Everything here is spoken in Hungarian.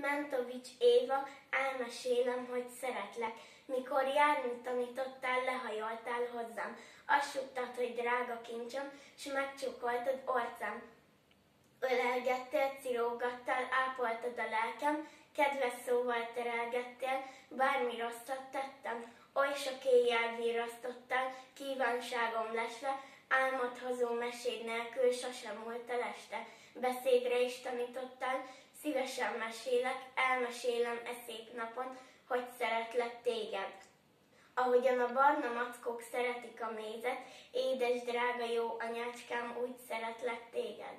Mentovics Éva, elmesélem, hogy szeretlek. Mikor járni tanítottál, lehajoltál hozzám. Azt suttad, hogy drága kincsem, s megcsókoltad orcám. Ölelgettél, cirógattál, ápoltad a lelkem, kedves szóval terelgettél, bármi rosszat tettem. Oly sok éjjel virasztottál, kívánságom lesve, álmod hozó meséd nélkül sosem múlt el este. Beszédre is tanítottál, Szívesen mesélek, elmesélem e szép napon, hogy szeretlek téged. Ahogyan a barna mackók szeretik a mézet, édes, drága, jó anyácskám, úgy szeretlek téged.